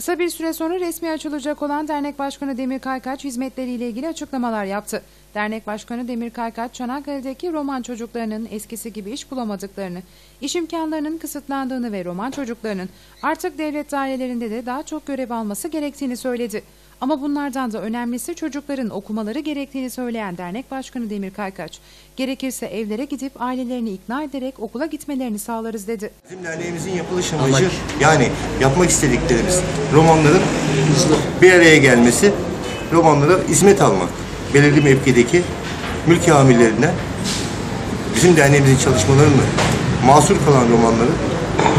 Kısa bir süre sonra resmi açılacak olan Dernek Başkanı Demir Kaykaç hizmetleriyle ilgili açıklamalar yaptı. Dernek Başkanı Demir Kaykaç, Çanakkale'deki roman çocuklarının eskisi gibi iş bulamadıklarını, iş imkanlarının kısıtlandığını ve roman çocuklarının artık devlet dairelerinde de daha çok görev alması gerektiğini söyledi. Ama bunlardan da önemlisi çocukların okumaları gerektiğini söyleyen Dernek Başkanı Demir Kaykaç, gerekirse evlere gidip ailelerini ikna ederek okula gitmelerini sağlarız dedi. Bizim derneğimizin yapılış amacı yani yapmak istediklerimiz romanların bir araya gelmesi, romanlara hizmet almak. Belirli mevkideki mülk amirlerinden bizim derneğimizin çalışmalarını masur kalan romanları,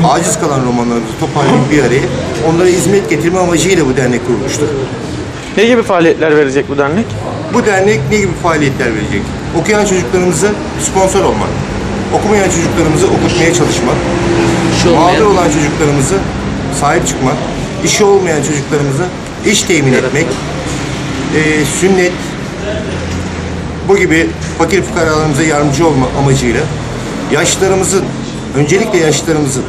aciz kalan romanlarımızı toparlayıp bir araya onlara hizmet getirme amacıyla bu dernek kurulmuştur. Ne gibi faaliyetler verecek bu dernek? Bu dernek ne gibi faaliyetler verecek? Okuyan çocuklarımıza sponsor olmak, okumayan çocuklarımızı okutmaya çalışmak, mağdur olan çocuklarımızı sahip çıkmak, işi olmayan çocuklarımıza iş temin etmek, eee, sünnet, bu gibi fakir fukaralarımıza yardımcı olma amacıyla yaşlılarımızın, öncelikle yaşlılarımızın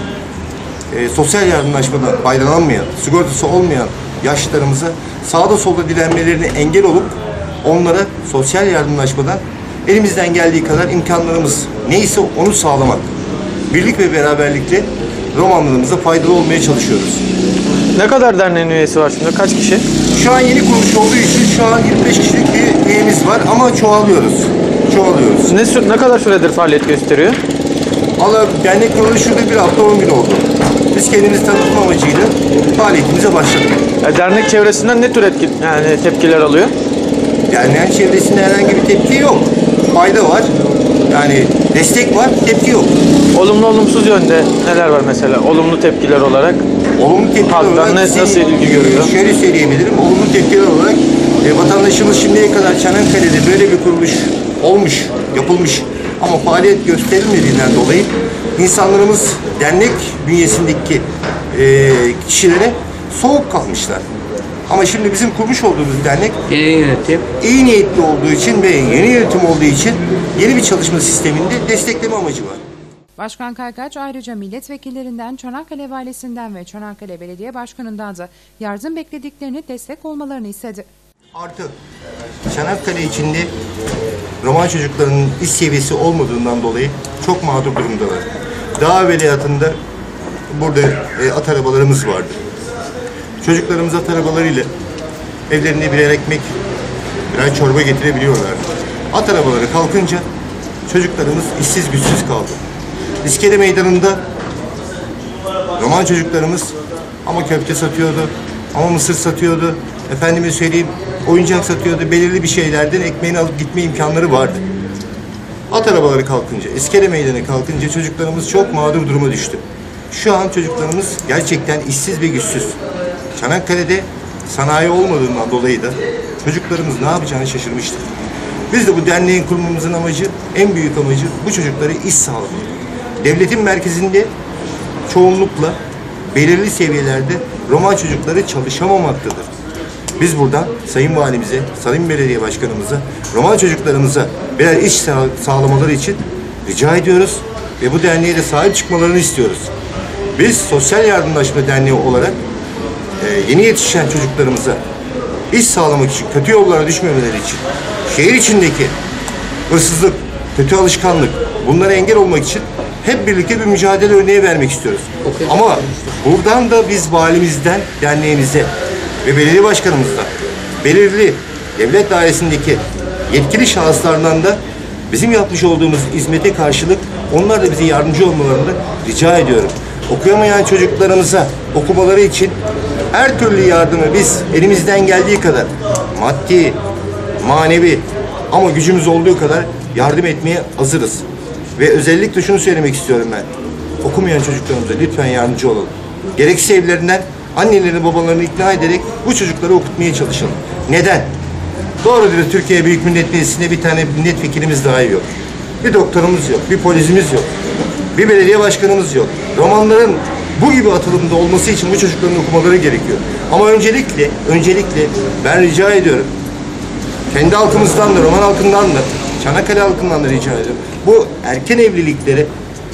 eee, sosyal yardımlaşmadan faydalanmayan, sigortası olmayan yaşlılarımıza sağda solda direnmelerine engel olup onlara sosyal yardımlaşmadan elimizden geldiği kadar imkanlarımız neyse onu sağlamak. Birlik ve beraberlikle romanlarımıza faydalı olmaya çalışıyoruz. Ne kadar derneğin üyesi var şimdi? Kaç kişi? Şu an yeni kuruluş olduğu için şu an 25 kişilik bir üyemiz var ama çoğalıyoruz. Çoğalıyoruz. Ne, ne kadar süredir faaliyet gösteriyor? Allah dernek kurulu şurada bir hafta 10 gün oldu. Biz kendimizi tanıtma amacıyla faaliyetimize başladık. E, dernek çevresinden ne tür etki, yani tepkiler alıyor? Derneğin çevresinde herhangi bir tepki yok. Fayda var. Yani destek var, tepki yok. Olumlu olumsuz yönde neler var mesela? Olumlu tepkiler olarak. Olumlu tepkiler Halktan olarak ne- nasıl ilgi görüyor? Şöyle söyleyebilirim. Olumlu tepkiler olarak e, vatandaşımız şimdiye kadar Çanakkale'de böyle bir kuruluş olmuş, yapılmış ama faaliyet gösterilmediğinden dolayı insanlarımız dernek bünyesindeki e, kişilere soğuk kalmışlar. Ama şimdi bizim kurmuş olduğumuz dernek Yeni yönetim. iyi niyetli olduğu için ve yeni yönetim olduğu için yeni bir çalışma sisteminde destekleme amacı var. Başkan Kaykaç ayrıca milletvekillerinden, Çanakkale Valisinden ve Çanakkale Belediye Başkanı'ndan da yardım beklediklerini destek olmalarını istedi. Artık Çanakkale içinde roman çocuklarının iş seviyesi olmadığından dolayı çok mağdur durumdalar. Daha evveliyatında burada e, at arabalarımız vardı. Çocuklarımız at arabalarıyla evlerine birer ekmek, birer çorba getirebiliyorlardı. At arabaları kalkınca çocuklarımız işsiz güçsüz kaldı. İskele Meydanı'nda Roman çocuklarımız ama köfte satıyordu, ama mısır satıyordu. Efendime söyleyeyim oyuncak satıyordu. Belirli bir şeylerden ekmeğini alıp gitme imkanları vardı. At arabaları kalkınca, iskele meydanı kalkınca çocuklarımız çok mağdur duruma düştü. Şu an çocuklarımız gerçekten işsiz ve güçsüz. Çanakkale'de sanayi olmadığından dolayı da çocuklarımız ne yapacağını şaşırmıştı. Biz de bu derneğin kurmamızın amacı, en büyük amacı bu çocuklara iş sağlamak. Devletin merkezinde çoğunlukla belirli seviyelerde Roma çocukları çalışamamaktadır. Biz buradan Sayın Valimize, Sayın Belediye Başkanımıza, Roma çocuklarımıza birer iş sağ- sağlamaları için rica ediyoruz ve bu derneğe de sahip çıkmalarını istiyoruz. Biz Sosyal Yardımlaşma Derneği olarak e, yeni yetişen çocuklarımıza iş sağlamak için, kötü yollara düşmemeleri için, şehir içindeki hırsızlık, kötü alışkanlık bunlara engel olmak için hep birlikte bir mücadele örneği vermek istiyoruz. Ama buradan da biz valimizden, derneğimize ve belediye başkanımızdan belirli devlet dairesindeki yetkili şahıslardan da bizim yapmış olduğumuz hizmete karşılık onlar da bize yardımcı olmalarını rica ediyorum. Okuyamayan çocuklarımıza okumaları için her türlü yardımı biz elimizden geldiği kadar maddi, manevi ama gücümüz olduğu kadar yardım etmeye hazırız. Ve özellikle şunu söylemek istiyorum ben. Okumayan çocuklarımıza lütfen yardımcı olalım. Gerekse evlerinden annelerini babalarını ikna ederek bu çocukları okutmaya çalışalım. Neden? Doğrudur Türkiye Büyük Millet Meclisi'nde bir tane milletvekilimiz daha yok. Bir doktorumuz yok, bir polisimiz yok. Bir belediye başkanımız yok. Romanların bu gibi atılımda olması için bu çocukların okumaları gerekiyor. Ama öncelikle, öncelikle ben rica ediyorum kendi halkımızdan da, Roman halkından da, Çanakkale halkından da rica ediyorum. Bu erken evliliklere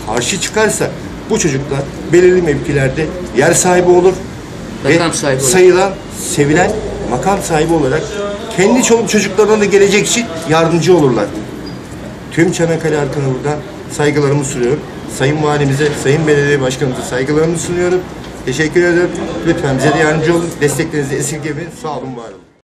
karşı çıkarsa bu çocuklar belirli mevkilerde yer sahibi olur Makam sahibi sayılan, sevilen makam sahibi olarak kendi çoluk çocuklarına da gelecek için yardımcı olurlar. Tüm Çanakkale halkına buradan saygılarımı sunuyorum. Sayın Valimize, Sayın Belediye Başkanımıza saygılarımı sunuyorum. Teşekkür ederim. Lütfen bize de yardımcı olun. Desteklerinizi esirgemeyin. Sağ olun, var olun.